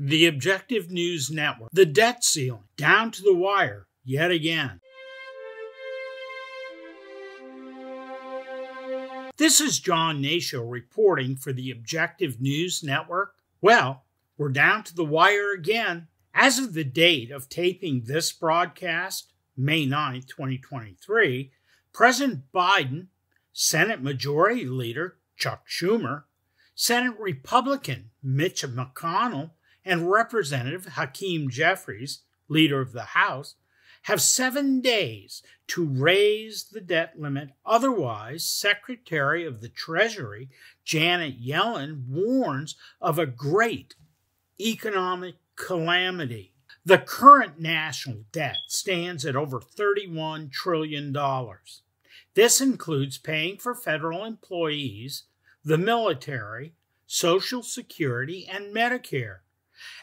The Objective News Network. The debt ceiling. Down to the wire yet again. This is John Hnatio reporting for the Objective News Network. Well, we're down to the wire again. As of the date of taping this broadcast, May 9, 2023, President Biden, Senate Majority Leader Chuck Schumer, Senate Republican Mitch McConnell, and Representative Hakeem Jeffries, leader of the House, have seven days to raise the debt limit. Otherwise, Secretary of the Treasury Janet Yellen warns of a great economic calamity. The current national debt stands at over $31 trillion. This includes paying for federal employees, the military, Social Security, and Medicare,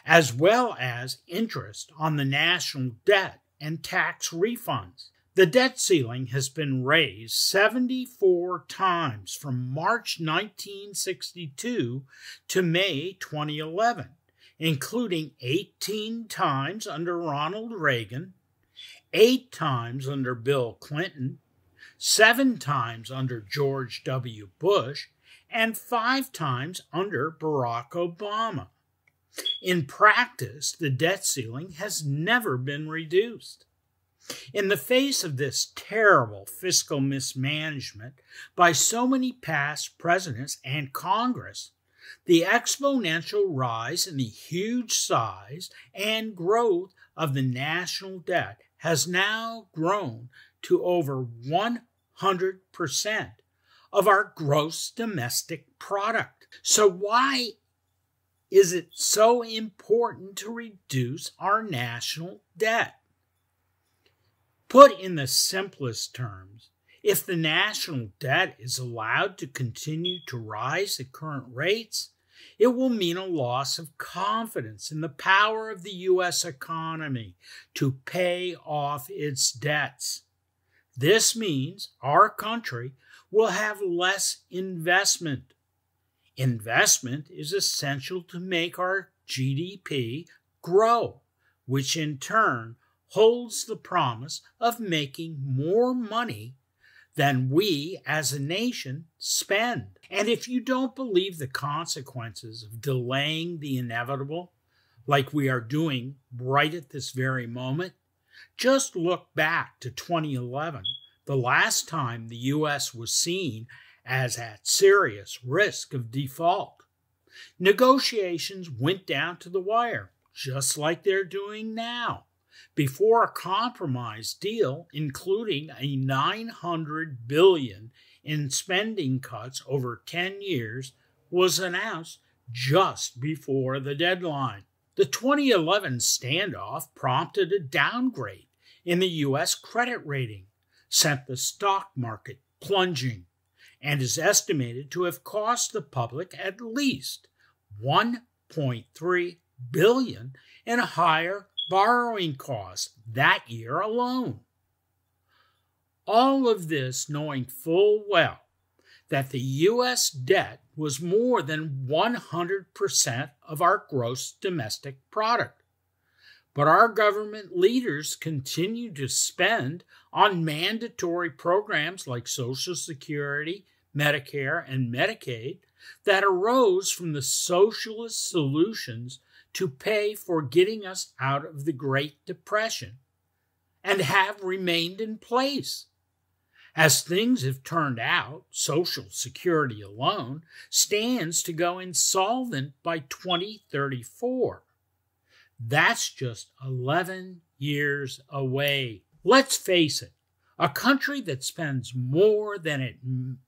as well as interest on the national debt and tax refunds. The debt ceiling has been raised 74 times from March 1962 to May 2011, including 18 times under Ronald Reagan, 8 times under Bill Clinton, 7 times under George W. Bush, and 5 times under Barack Obama. In practice, the debt ceiling has never been reduced. In the face of this terrible fiscal mismanagement by so many past presidents and Congress, the exponential rise in the huge size and growth of the national debt has now grown to over 100% of our gross domestic product. So, why is it so important to reduce our national debt? Put in the simplest terms, if the national debt is allowed to continue to rise at current rates, it will mean a loss of confidence in the power of the U.S. economy to pay off its debts. This means our country will have less investment Investment is essential to make our GDP grow, which in turn holds the promise of making more money than we as a nation spend. And if you don't believe the consequences of delaying the inevitable, like we are doing right at this very moment, just look back to 2011, the last time the U.S. was seen as at serious risk of default. Negotiations went down to the wire, just like they're doing now, before a compromise deal including a 900 billion in spending cuts over 10 years was announced just before the deadline. The 2011 standoff prompted a downgrade in the US credit rating, sent the stock market plunging and is estimated to have cost the public at least 1.3 billion in higher borrowing costs that year alone. All of this knowing full well that the US debt was more than 100% of our gross domestic product. But our government leaders continue to spend on mandatory programs like Social Security Medicare, and Medicaid that arose from the socialist solutions to pay for getting us out of the Great Depression and have remained in place. As things have turned out, Social Security alone stands to go insolvent by 2034. That's just 11 years away. Let's face it, a country that spends more than it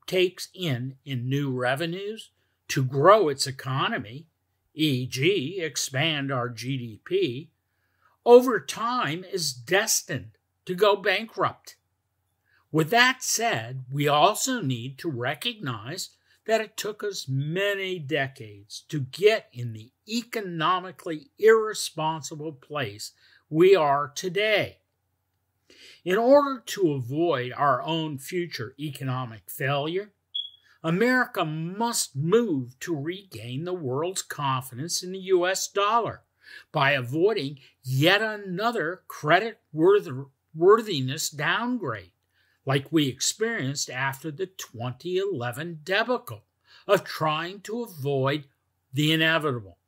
takes in in new revenues to grow its economy, e.g., expand our GDP, over time is destined to go bankrupt. With that said, we also need to recognize that it took us many decades to get in the economically irresponsible place we are today. In order to avoid our own future economic failure, America must move to regain the world's confidence in the U.S. dollar by avoiding yet another credit worthiness downgrade, like we experienced after the 2011 debacle of trying to avoid the inevitable.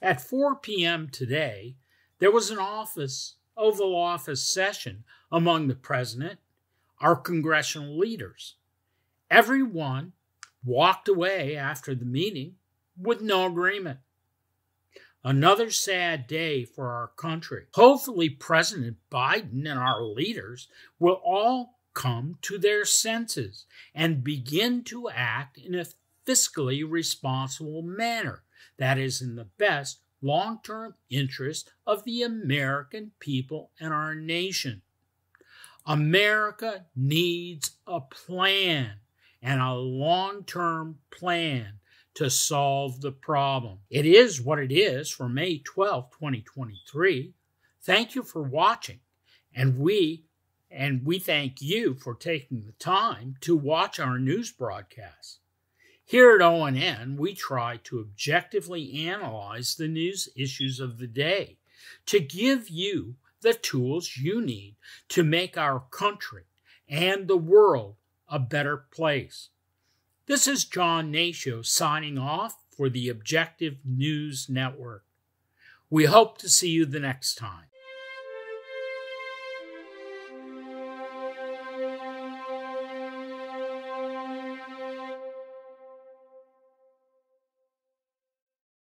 At 4 p.m. today, there was an office, Oval Office session among the president, our congressional leaders. Everyone walked away after the meeting with no agreement. Another sad day for our country. Hopefully, President Biden and our leaders will all come to their senses and begin to act in a fiscally responsible manner that is in the best long term interest of the American people and our nation. America needs a plan and a long term plan to solve the problem. It is what it is for May 12, 2023. Thank you for watching, and we and we thank you for taking the time to watch our news broadcast. Here at ONN, we try to objectively analyze the news issues of the day to give you the tools you need to make our country and the world a better place. This is John Hnatio signing off for the Objective News Network. We hope to see you the next time.